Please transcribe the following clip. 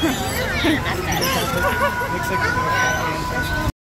Looks like a